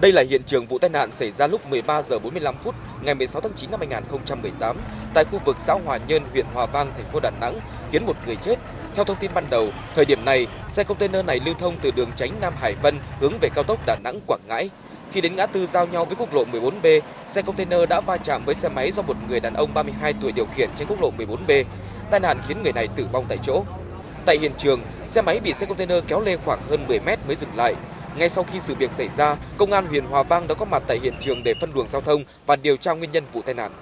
Đây là hiện trường vụ tai nạn xảy ra lúc 13 giờ 45 phút ngày 16 tháng 9 năm 2018 tại khu vực xã Hòa Nhơn, huyện Hòa Vang, thành phố Đà Nẵng, khiến một người chết. Theo thông tin ban đầu, thời điểm này, xe container này lưu thông từ đường tránh Nam Hải Vân hướng về cao tốc Đà Nẵng Quảng Ngãi. Khi đến ngã tư giao nhau với quốc lộ 14B, xe container đã va chạm với xe máy do một người đàn ông 32 tuổi điều khiển trên quốc lộ 14B. Tai nạn khiến người này tử vong tại chỗ. Tại hiện trường, xe máy bị xe container kéo lê khoảng hơn 10 mét mới dừng lại. Ngay sau khi sự việc xảy ra, công an huyện Hòa Vang đã có mặt tại hiện trường để phân luồng giao thông và điều tra nguyên nhân vụ tai nạn.